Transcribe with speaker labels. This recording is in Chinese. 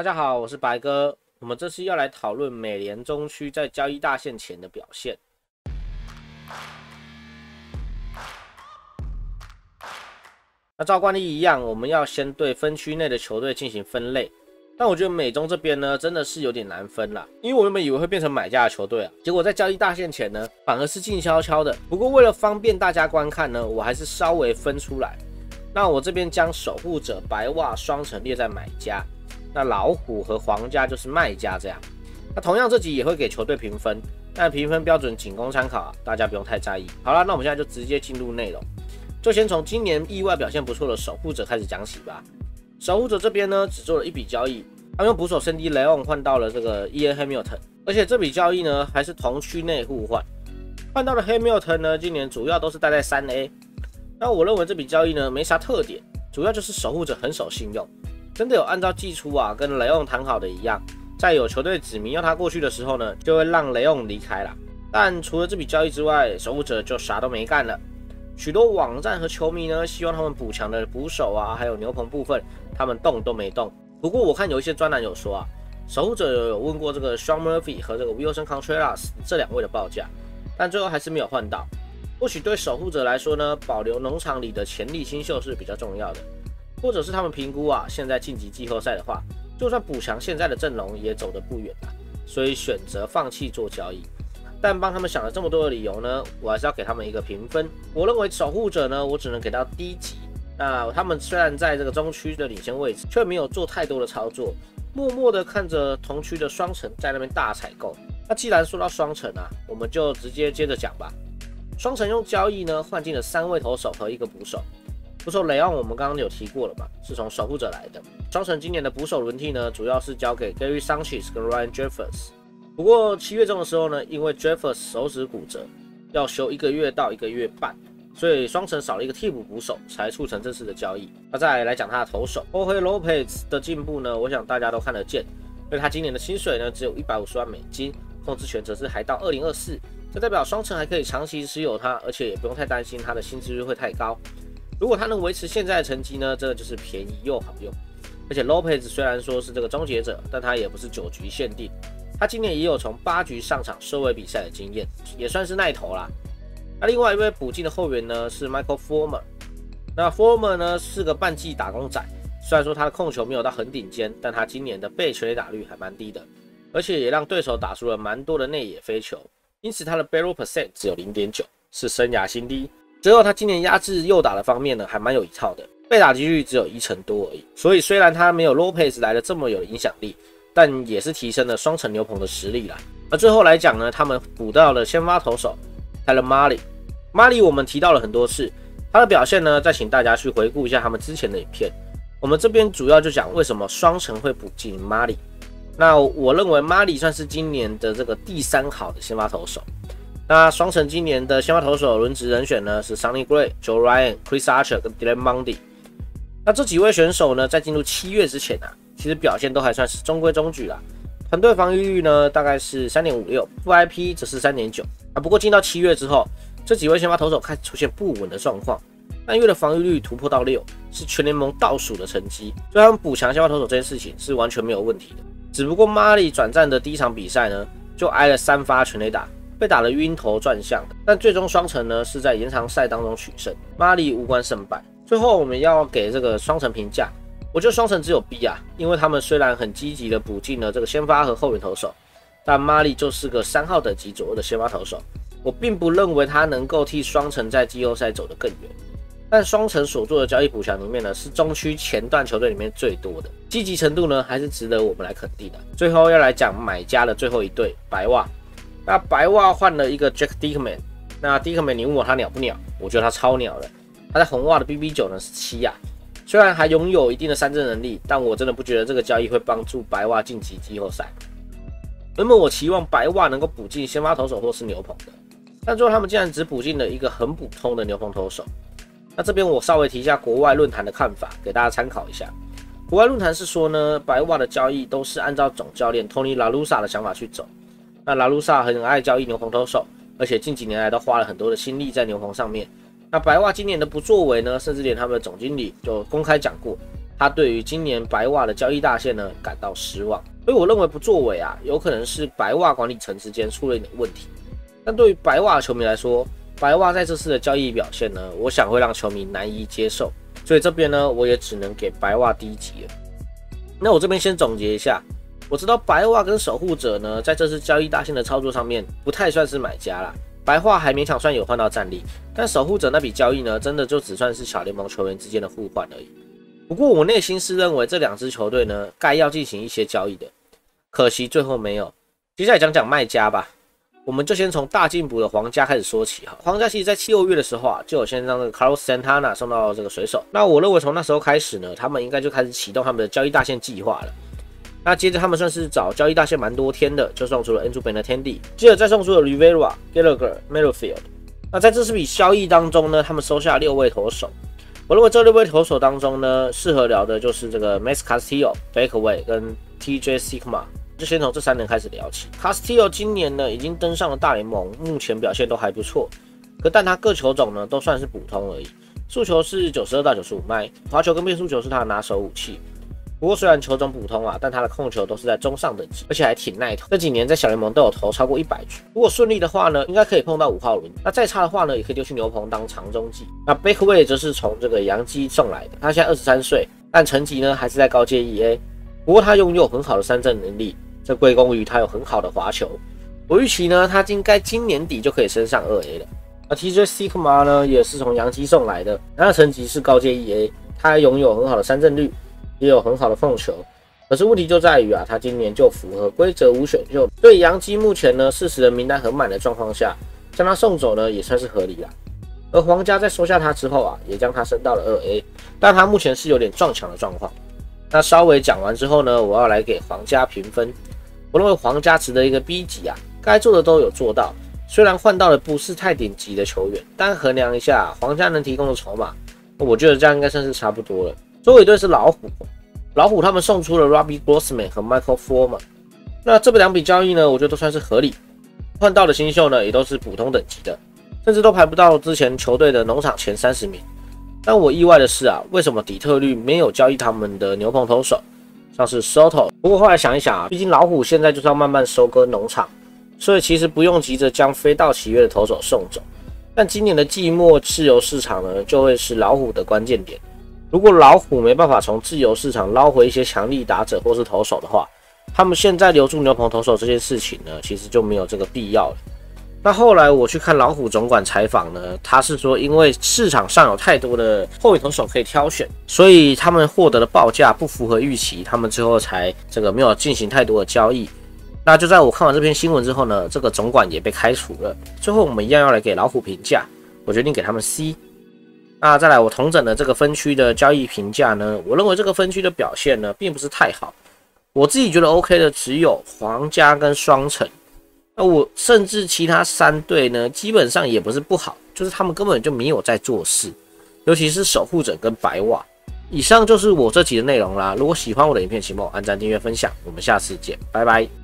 Speaker 1: 大家好，我是白哥。我们这次要来讨论美联中区在交易大限前的表现。那照惯例一样，我们要先对分区内的球队进行分类。但我觉得美中这边呢，真的是有点难分啦，因为我原本以为会变成买家的球队啊，结果在交易大限前呢，反而是静悄悄的。不过为了方便大家观看呢，我还是稍微分出来。那我这边将守护者、白袜、双城列在买家，那老虎和皇家就是卖家这样。那同样这集也会给球队评分，但评分标准仅供参考啊，大家不用太在意。好了，那我们现在就直接进入内容。就先从今年意外表现不错的守护者开始讲起吧。守护者这边呢，只做了一笔交易，他们用捕手圣地雷昂换到了这个 E.A. Hamilton，而且这笔交易呢还是同区内互换，换到了 Hamilt 呢，今年主要都是待在三 A。那我认为这笔交易呢没啥特点，主要就是守护者很守信用，真的有按照寄出啊跟雷昂谈好的一样，在有球队指明要他过去的时候呢，就会让雷昂离开了。但除了这笔交易之外，守护者就啥都没干了。许多网站和球迷呢，希望他们补强的捕手啊，还有牛棚部分，他们动都没动。不过我看有一些专栏有说啊，守护者有问过这个 Sean Murphy 和这个 Wilson Contreras 这两位的报价，但最后还是没有换到。或许对守护者来说呢，保留农场里的潜力新秀是比较重要的，或者是他们评估啊，现在晋级季后赛的话，就算补强现在的阵容也走得不远啊，所以选择放弃做交易。但帮他们想了这么多的理由呢，我还是要给他们一个评分。我认为守护者呢，我只能给到低级。那他们虽然在这个中区的领先位置，却没有做太多的操作，默默的看着同区的双城在那边大采购。那既然说到双城啊，我们就直接接着讲吧。双城用交易呢换进了三位投手和一个捕手。捕手雷昂我们刚刚有提过了嘛，是从守护者来的。双城今年的捕手轮替呢，主要是交给 Gary Sanchez 跟 Ryan Jeffers。不过七月中的时候呢，因为 Jeffers 手指骨折，要休一个月到一个月半，所以双城少了一个替补捕手，才促成这次的交易。那再来讲他的投手 o h e Lopez 的进步呢，我想大家都看得见。因为他今年的薪水呢只有一百五十万美金，控制权则是还到二零二四，这代表双城还可以长期持有他，而且也不用太担心他的薪资率会太高。如果他能维持现在的成绩呢，这个就是便宜又好用。而且 Lopez 虽然说是这个终结者，但他也不是九局限定。他今年也有从八局上场收尾比赛的经验，也算是耐投啦。那另外一位补进的后援呢是 Michael Former，那 Former 呢是个半季打工仔，虽然说他的控球没有到很顶尖，但他今年的被全垒打率还蛮低的，而且也让对手打出了蛮多的内野飞球，因此他的 barrel percent 只有零点九，是生涯新低。之后他今年压制右打的方面呢还蛮有一套的，被打几率只有一成多而已。所以虽然他没有 Lopez 来的这么有影响力。但也是提升了双层牛棚的实力啦。而最后来讲呢，他们补到了先发投手 t y l e r Marley。Marley 我们提到了很多次，他的表现呢，再请大家去回顾一下他们之前的影片。我们这边主要就讲为什么双城会补进 Marley。那我认为 Marley 算是今年的这个第三好的先发投手。那双城今年的先发投手轮值人选呢是 Sunny Gray、Joe Ryan、Chris Archer 跟 Dylan Mundy。那这几位选手呢，在进入七月之前啊。其实表现都还算是中规中矩啦，团队防御率呢大概是三点五六，VIP 则是三点九啊。不过进到七月之后，这几位先发投手开始出现不稳的状况，单月的防御率突破到六，是全联盟倒数的成绩。所以他们补强先发投手这件事情是完全没有问题的。只不过 Marley 转战的第一场比赛呢，就挨了三发全垒打，被打得晕头转向的。但最终双城呢是在延长赛当中取胜，马里无关胜败。最后我们要给这个双城评价。我觉得双城只有 B 啊，因为他们虽然很积极的补进了这个先发和后援投手，但马里就是个三号等级左右的先发投手，我并不认为他能够替双城在季后赛走得更远。但双城所做的交易补强里面呢，是中区前段球队里面最多的，积极程度呢还是值得我们来肯定的。最后要来讲买家的最后一队白袜，那白袜换了一个 Jack Dickman，那 Dickman 你问我他鸟不鸟？我觉得他超鸟的，他在红袜的 BB 九呢是七啊。虽然还拥有一定的三振能力，但我真的不觉得这个交易会帮助白袜晋级季后赛。原本我期望白袜能够补进先发投手或是牛棚的，但最后他们竟然只补进了一个很普通的牛棚投手。那这边我稍微提一下国外论坛的看法，给大家参考一下。国外论坛是说呢，白袜的交易都是按照总教练 Tony La Russa 的想法去走。那 La Russa 很爱交易牛棚投手，而且近几年来都花了很多的心力在牛棚上面。那白袜今年的不作为呢，甚至连他们的总经理就公开讲过，他对于今年白袜的交易大线呢感到失望。所以我认为不作为啊，有可能是白袜管理层之间出了一点问题。但对于白袜球迷来说，白袜在这次的交易表现呢，我想会让球迷难以接受。所以这边呢，我也只能给白袜低级了。那我这边先总结一下，我知道白袜跟守护者呢，在这次交易大线的操作上面不太算是买家啦。白袜还勉强算有换到战力，但守护者那笔交易呢，真的就只算是小联盟球员之间的互换而已。不过我内心是认为这两支球队呢，该要进行一些交易的，可惜最后没有。接下来讲讲卖家吧，我们就先从大进步的皇家开始说起哈。皇家其实在七六月的时候啊，就有先让这个 Carlos Santana 送到这个水手。那我认为从那时候开始呢，他们应该就开始启动他们的交易大线计划了。那接着他们算是找交易大线蛮多天的，就送出了 Andrew Benintendi，接着再送出了 Rivera、Gallagher、Merrifield。那在这次笔交易当中呢，他们收下六位投手。我认为这六位投手当中呢，适合聊的就是这个 Max Castillo、Bakeway 跟 TJ Sigma，就先从这三人开始聊起。Castillo 今年呢已经登上了大联盟，目前表现都还不错，可但他各球种呢都算是普通而已。速球是九十二到九十五迈，滑球跟变速球是他的拿手武器。不过虽然球种普通啊，但他的控球都是在中上等级，而且还挺耐投。这几年在小联盟都有投超过一百局。如果顺利的话呢，应该可以碰到五号轮。那再差的话呢，也可以丢去牛棚当长中继。那 Bakeway 则是从这个洋基送来的，他现在二十三岁，但成绩呢还是在高阶 EA。不过他拥有很好的三振能力，这归功于他有很好的滑球。我预期呢，他应该今年底就可以升上二 A 了。那 TJ Sigma 呢，也是从洋基送来的，他的成绩是高阶 EA，他还拥有很好的三振率。也有很好的控球，可是问题就在于啊，他今年就符合规则无选秀，所以杨基目前呢，四十人名单很满的状况下，将他送走呢也算是合理啦。而皇家在收下他之后啊，也将他升到了二 A，但他目前是有点撞墙的状况。那稍微讲完之后呢，我要来给皇家评分。我认为皇家值得一个 B 级啊，该做的都有做到，虽然换到的不是太顶级的球员，但衡量一下皇家能提供的筹码，我觉得这样应该算是差不多了。最后一队是老虎，老虎他们送出了 Robbie Grossman 和 Michael Foreman。那这两笔交易呢，我觉得都算是合理。换到的新秀呢，也都是普通等级的，甚至都排不到之前球队的农场前三十名。但我意外的是啊，为什么底特律没有交易他们的牛棚投手，像是 Soto？不过后来想一想啊，毕竟老虎现在就是要慢慢收割农场，所以其实不用急着将非到喜悦的投手送走。但今年的季末自由市场呢，就会是老虎的关键点。如果老虎没办法从自由市场捞回一些强力打者或是投手的话，他们现在留住牛棚投手这件事情呢，其实就没有这个必要了。那后来我去看老虎总管采访呢，他是说因为市场上有太多的后卫投手可以挑选，所以他们获得的报价不符合预期，他们最后才这个没有进行太多的交易。那就在我看完这篇新闻之后呢，这个总管也被开除了。最后我们一样要来给老虎评价，我决定给他们 C。那再来，我同整的这个分区的交易评价呢？我认为这个分区的表现呢，并不是太好。我自己觉得 OK 的只有皇家跟双城。那我甚至其他三队呢，基本上也不是不好，就是他们根本就没有在做事。尤其是守护者跟白袜。以上就是我这集的内容啦。如果喜欢我的影片，请帮我按赞、订阅、分享。我们下次见，拜拜。